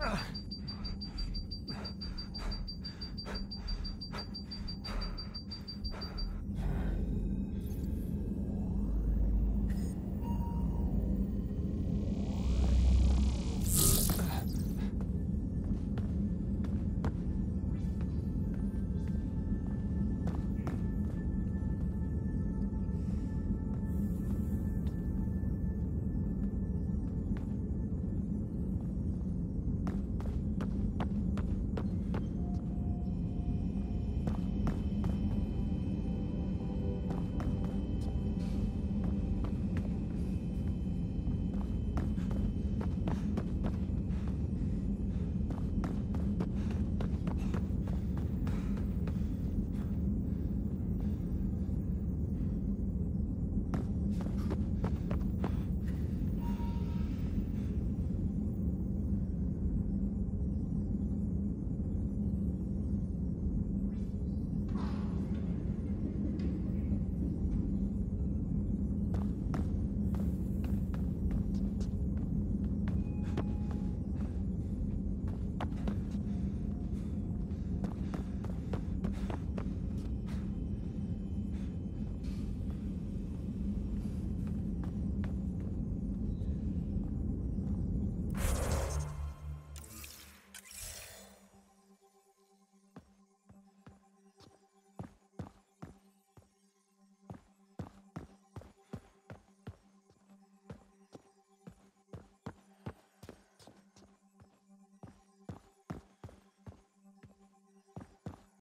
Ugh.